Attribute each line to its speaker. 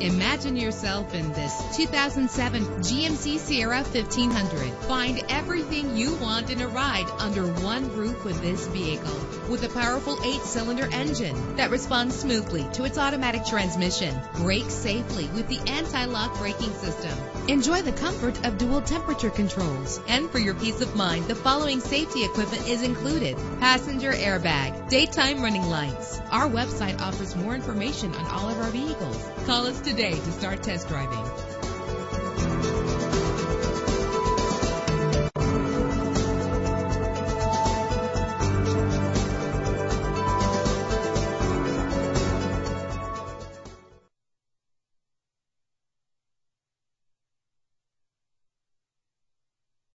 Speaker 1: Imagine yourself in this 2007 GMC Sierra 1500. Find everything you want in a ride under one roof with this vehicle. With a powerful eight-cylinder engine that responds smoothly to its automatic transmission, brake safely with the anti-lock braking system. Enjoy the comfort of dual temperature controls. And for your peace of mind, the following safety equipment is included. Passenger airbag, daytime running lights. Our website offers more information on all of our vehicles. Call us today to start test driving.